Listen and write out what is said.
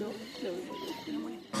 No, no, no, no.